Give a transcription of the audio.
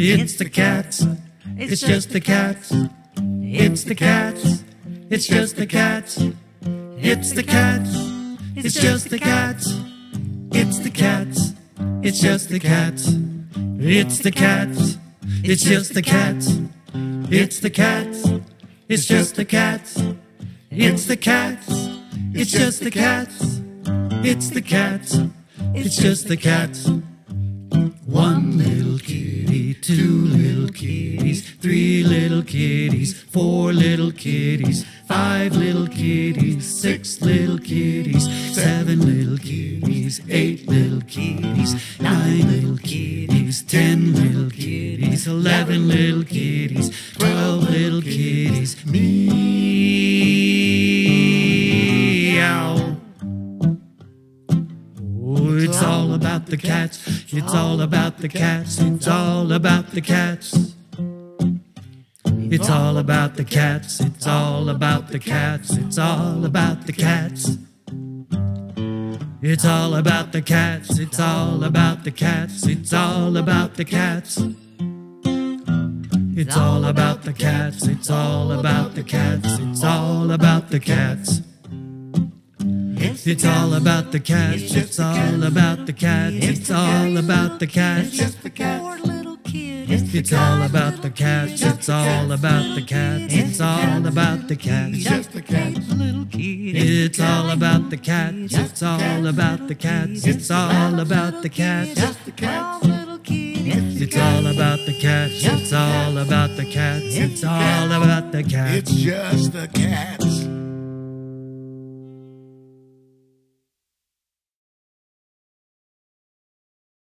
It's the cats. It's just the cats. It's the cats. It's just the cats. It's the cats. It's just the cats. It's the cats. It's just the cats. It's the cats. It's just the cats. It's the cats. It's just the cats. It's the cats. It's just the cats. It's the cats. It's just the cats. One little kitties, four little kitties, five little kitties, six little kitties, seven little kitties, eight little kitties, nine little kitties, ten little kitties, eleven little kitties, twelve little kitties, meow. Oh, it's all about the cats. It's all about the cats. It's all about the cats. It's all about the cats, it's all about the cats, it's all about the cats. It's all about the cats, it's all about the cats, it's all about the cats. It's all about the cats, it's all about the cats, it's all about the cats. It's all about the cats, it's all about the cats, it's all about the cats. It's all about the cats. It's all about the cats. It's all about the cats. Just the cats. Little. It's all about the cats. It's all about the cats. It's all about the cats. Just the cats. It's all about the cats. It's all about the cats. It's all about the cats. It's just the cats.